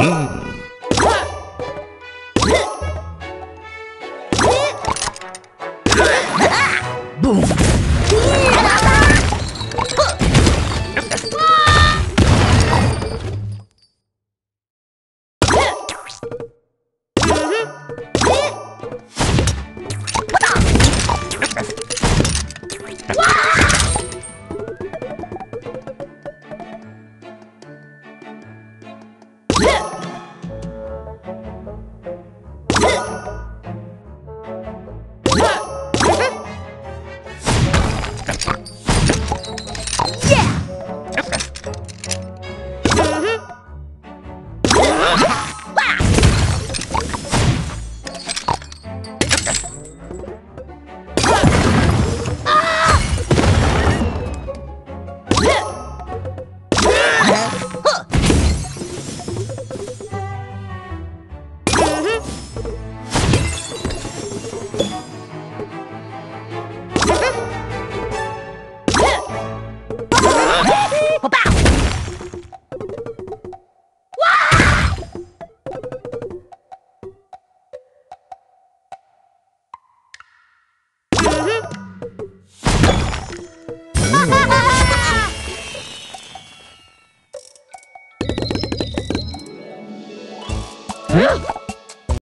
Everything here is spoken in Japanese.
Hum. Boom. Yeah! Mm-hmm! Huh?